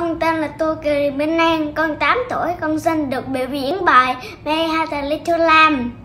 con tên là Tô Kỳ Minh An, con 8 tuổi, con xin được biểu diễn bài May Had a Little Lamb.